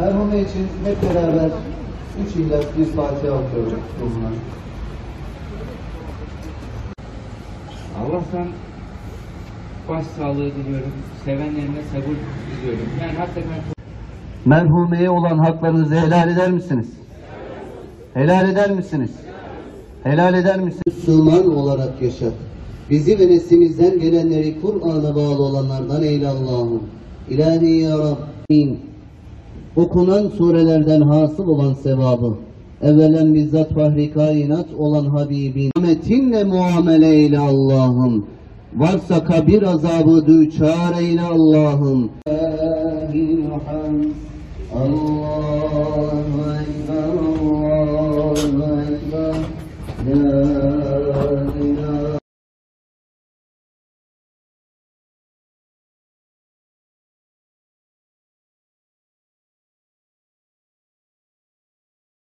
Merhume için hep beraber üç illet bir Fatiha okuyoruz ruhuna. Allah'tan baş sağlığı diliyorum. Sevenlerine sabır diliyorum. Yani hakikaten Merhumeye olan haklarınızı helal eder misiniz? Helal eder misiniz? Helal eder misiniz? Müslüman olarak yaşat. Bizi ve neslimizden gelenleri Kur'an'a bağlı olanlardan eyle Allah'ım. İlahi ya Rabbim okunan surelerden hasıl olan sevabı, evvelen bizzat fahri kainat olan Habibin, rahmetinle muamele eyle Allah'ım, varsa kabir azabı düçar eyle Allah'ım. Allahu Ekber, Allahu Ekber, La ilahe